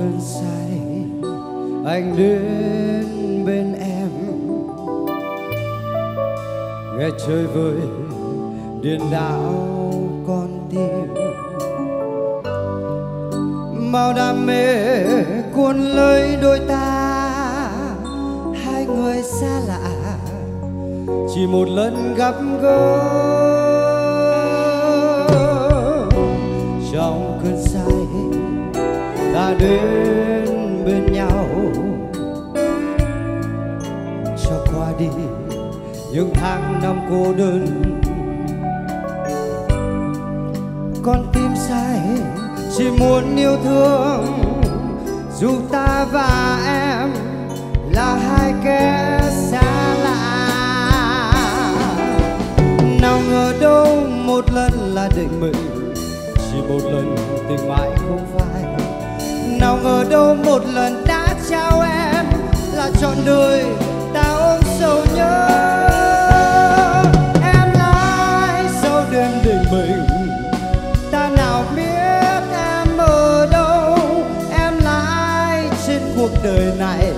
cơn say, anh đến bên em. Nghe chơi vơi điên đảo con tim. Bao đam mê cuốn lấy đôi ta, hai người xa lạ. Chỉ một lần gặp gỡ, trong ta đến bên nhau. Cho qua đi những tháng năm cô đơn. Con tim say, chỉ muốn yêu thương. Dù ta và em là hai kẻ xa lạ. Nào ngờ đâu một lần là định mệnh, chỉ một lần tình mãi không phai nào ngờ đâu một lần đã trao em là trọn đời ta ôm sầu nhớ. Em lại sau đêm định mình ta nào biết em ở đâu? Em lại trên cuộc đời này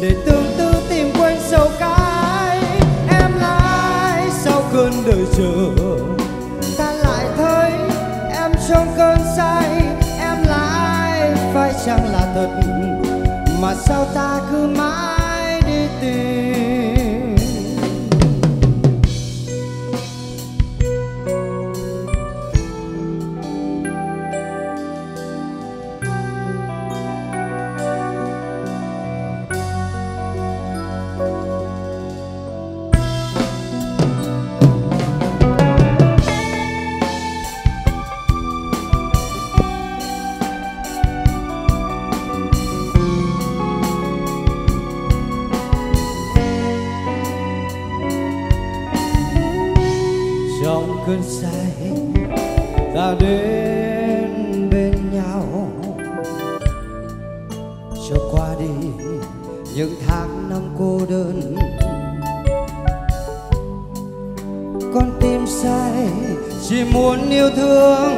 để tương tư tìm quên sầu cái em lại sau cơn đời chờ. Thật. Mà sao ta cứ mãi cơn say ta đến bên nhau. Cho qua đi những tháng năm cô đơn, con tim say chỉ muốn yêu thương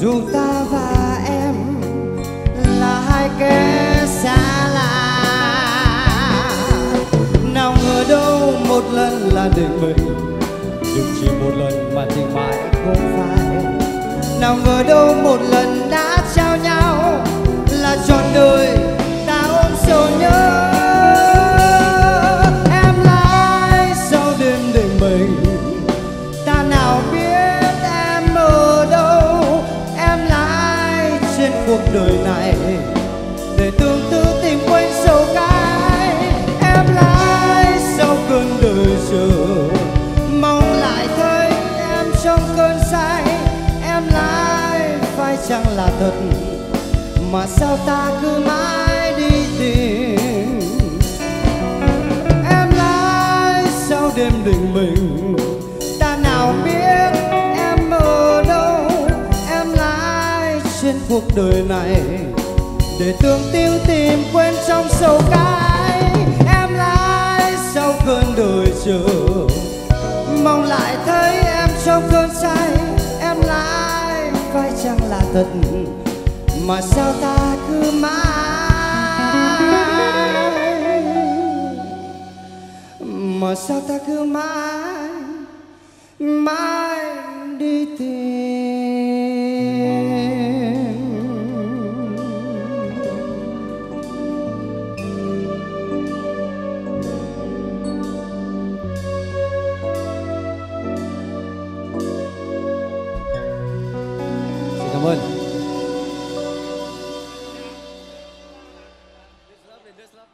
dù ta và em là hai kẻ xa lạ. Nào ngờ đâu một lần là định mệnh nhưng chỉ một lần mà tình mãi. Không phai nào ngờ đâu một lần đã trao nhau là trọn đời ta ôm sầu nhớ. Em lại sau đêm định mệnh ta nào biết em ở đâu? Em lại trên cuộc đời thật. Mà sao ta cứ mãi đi tìm? Em lại sao đêm định mình. Ta nào biết em ở đâu? Em lại trên cuộc đời này. Để tương tiêu tìm quên trong sầu cái em lại sau cơn đời chờ. Chẳng là thật mà sao ta cứ mãi? Mà sao ta cứ mãi mãi đi tìm? Mình